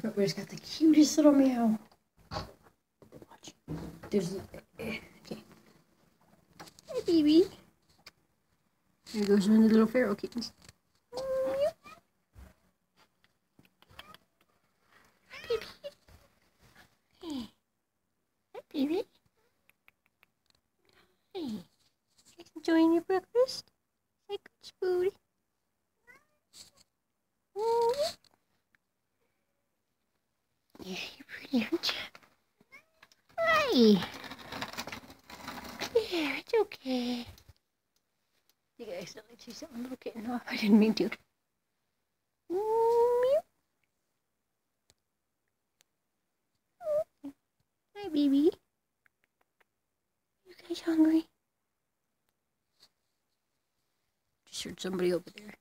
Fredbear's got the cutest little meow. Watch. There's. Eh, okay. Hey, baby. There goes one of the little feral kittens. Hey, baby. Hey. Enjoying your breakfast? Say good food. Yeah, You're pretty, aren't you? Hi. Yeah, it's okay. You guys accidentally chew something little kitten off. I didn't mean to. Hi, baby. You guys hungry? Just heard somebody over there.